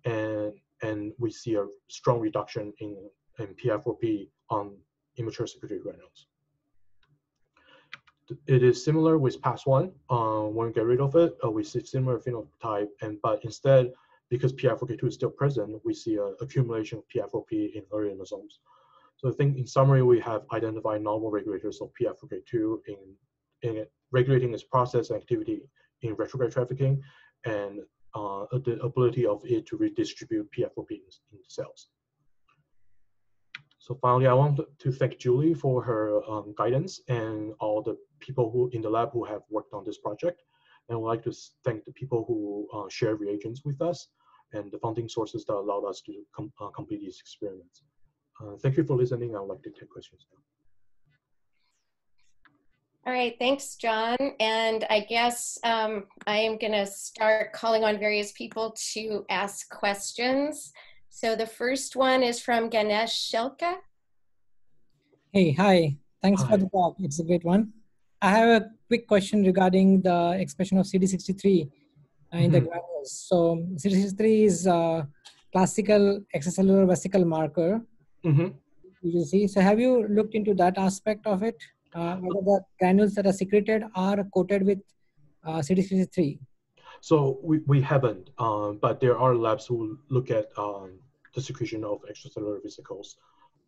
and and we see a strong reduction in and PI4P on immature secretory granules. It is similar with Past1. Uh, when we get rid of it, uh, we see similar phenotype, and but instead, because PI4K2 is still present, we see an accumulation of PI4P in early endosomes. So I think in summary, we have identified novel regulators of PI4K2 in, in regulating its process and activity in retrograde trafficking and uh, the ability of it to redistribute PI4P in, in cells. So finally, I want to thank Julie for her um, guidance and all the people who in the lab who have worked on this project. And I would like to thank the people who uh, share reagents with us and the funding sources that allowed us to com uh, complete these experiments. Uh, thank you for listening. I would like to take questions now. All right, thanks, John. And I guess um, I am going to start calling on various people to ask questions. So the first one is from Ganesh Shelke. Hey, hi. Thanks hi. for the talk. It's a great one. I have a quick question regarding the expression of CD63 uh, in mm-hmm. the granules. So CD63 is a classical extracellular vesicle marker. Mm-hmm. You see. So have you looked into that aspect of it? Uh, whether the granules that are secreted are coated with uh, CD63? So we, we haven't, um, but there are labs who look at um, the secretion of extracellular vesicles.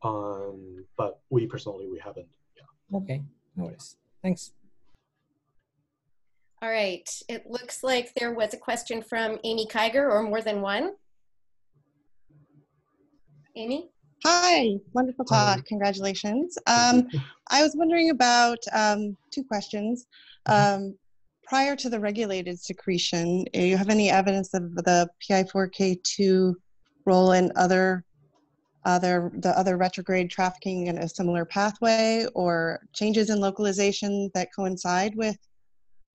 Um, but we personally, we haven't. Yeah. Okay, no worries. Thanks. All right, it looks like there was a question from Amy Kiger or more than one. Amy? Hi, wonderful talk. Hi. Congratulations. Um, I was wondering about um, two questions. Um, prior to the regulated secretion, do you have any evidence of the PI4K2 role in other other the other retrograde trafficking in a similar pathway or changes in localization that coincide with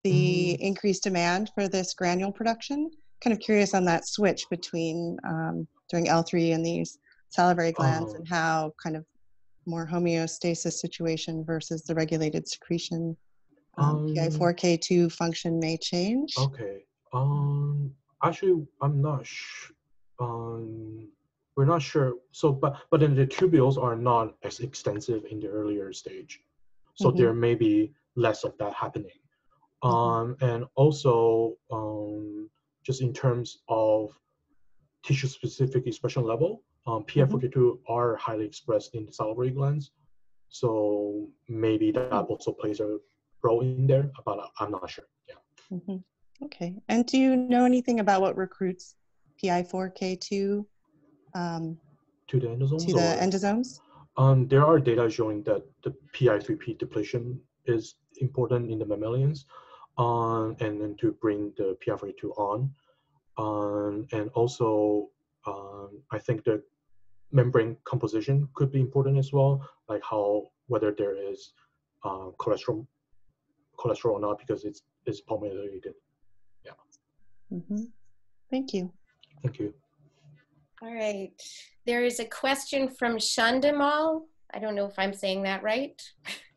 the mm. increased demand for this granule production? Kind of curious on that switch between um, doing L3 and these salivary glands oh. and how kind of more homeostasis situation versus the regulated secretion um, um, PI4K2 function may change? Okay. Um, actually, I'm not sure. Um, we're not sure. So, but but then the tubules are not as extensive in the earlier stage, so mm-hmm. there may be less of that happening. Mm-hmm. Um, and also, um, just in terms of tissue-specific expression level, um, PI4K2 mm-hmm. are highly expressed in the salivary glands, so maybe that mm. also plays a role in there, but I'm not sure. Yeah. Mm-hmm. Okay. And do you know anything about what recruits PI4K2 um, to the endosomes? To the endosomes? Um, there are data showing that the PI3P depletion is important in the mammalians, um, and then to bring the PI4K2 on. Um, and also, um, I think the membrane composition could be important as well, like how whether there is uh, cholesterol cholesterol or not because it's it's palmitoylated. Yeah. Mm-hmm. Thank you. Thank you. All right. There is a question from Shandamal. I don't know if I'm saying that right.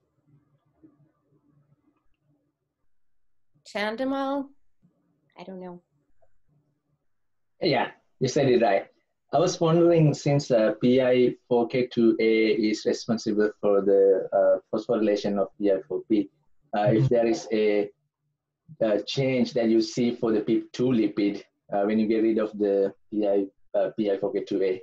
Chandamal? I don't know. Yeah, you said it right. I was wondering since uh, PI4K2A is responsible for the uh, phosphorylation of PI4P, uh, mm-hmm. if there is a, a, change that you see for the PIP2 lipid uh, when you get rid of the PI, uh, PI4K2A?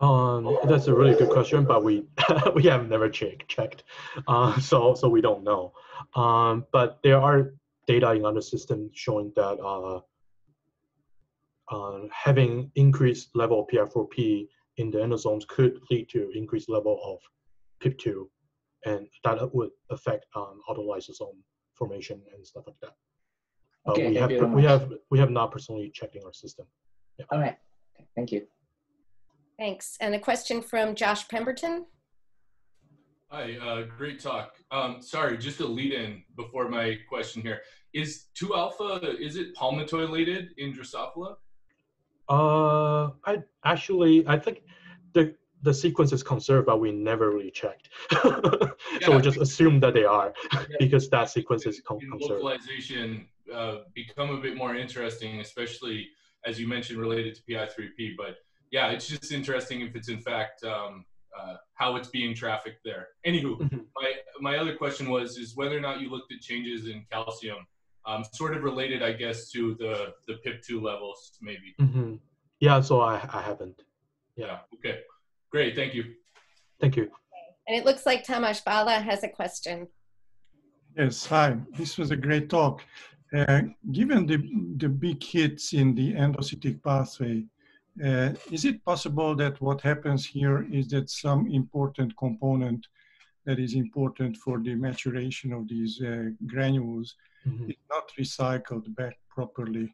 Um, that's a really good question, but we we have never check, checked, uh, so so we don't know. Um, but there are data in other systems showing that uh, uh, having increased level of PI4P in the endosomes could lead to increased level of PIP2, and that would affect um, autolysosome formation and stuff like that. Uh, okay, we have we have we have not personally checked in our system. Yeah. All right, thank you. Thanks. And a question from Josh Pemberton. Hi, uh, great talk. Um, sorry, just a lead in before my question here. Is 2 alpha, is it palmitoylated in Drosophila? Uh, I actually I think the the sequence is conserved, but we never really checked. so yeah. we just assume that they are because that sequence is con- conserved. Localization uh, become a bit more interesting, especially as you mentioned related to PI3P. But yeah, it's just interesting if it's in fact um, uh, how it's being trafficked there. Anywho, Mm-hmm. my my other question was is whether or not you looked at changes in calcium, um, sort of related, I guess, to the the PIP2 levels, maybe. hmm Yeah, so I, I haven't. Yeah. Okay. Great. Thank you. Thank you. And it looks like Tamas Balla has a question. Yes, hi. This was a great talk. Uh, given the, the big hits in the endocytic pathway, uh, is it possible that what happens here is that some important component that is important for the maturation of these uh, granules Mhm. is not recycled back properly?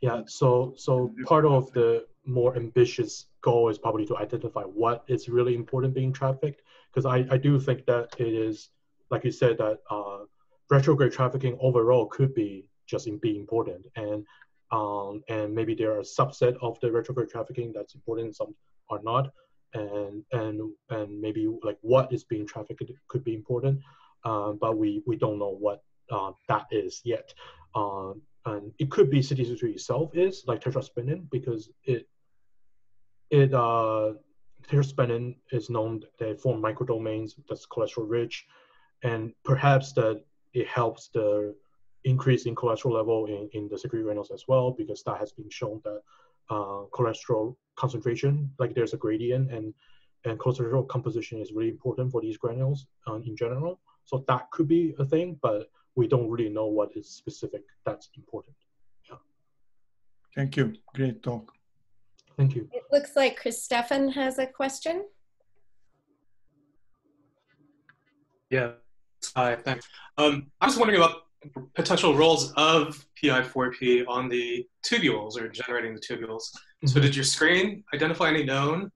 Yeah, so so part of the more ambitious goal is probably to identify what is really important being trafficked. Because I, I do think that it is, like you said, that uh, retrograde trafficking overall could be just in be important, and um, and maybe there are a subset of the retrograde trafficking that's important, some are not, and and and maybe like what is being trafficked could be important, um, but we we don't know what uh, that is yet. Um, and it could be CD63 itself is like tetraspanin because it it uh tetraspanin is known they form microdomains that's cholesterol rich. And perhaps that it helps the increase in cholesterol level in, in the secretory granules as well because that has been shown that uh, cholesterol concentration like there's a gradient and and cholesterol composition is really important for these granules uh, in general so that could be a thing but we don't really know what is specific that's important. Thank you. Great talk. Thank you. It looks like Chris Stefan has a question. Yeah. Hi, thanks. Um, I was wondering about potential roles of PI4P on the tubules or generating the tubules. So, Mhm. did your screen identify any known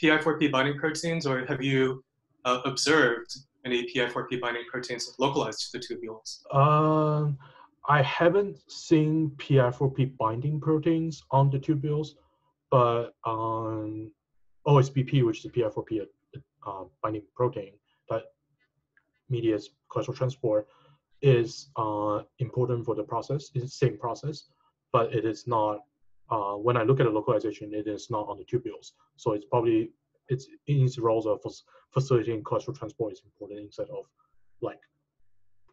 PI4P binding proteins, or have you uh, observed any PI4P binding proteins localized to the tubules? Um, I haven't seen PI4P binding proteins on the tubules, but on OSBP, which is the PI4P uh, binding protein that mediates cholesterol transport, is uh, important for the process. It's the same process, but it is not. Uh, when I look at the localization, it is not on the tubules. So it's probably it's in its roles of facilitating cholesterol transport is important instead of like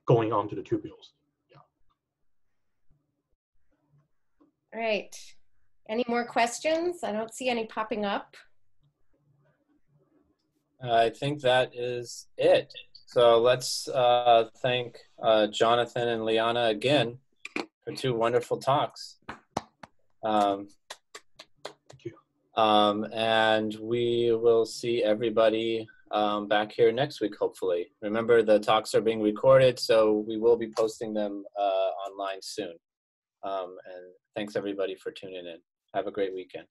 going onto the tubules. Yeah. All right. Any more questions? I don't see any popping up. I think that is it. So let's uh, thank uh, Jonathan and Lianna again for two wonderful talks. Um, Thank you. Um, and we will see everybody um, back here next week, hopefully. Remember, the talks are being recorded, so we will be posting them uh, online soon. Um, and thanks everybody for tuning in. Have a great weekend.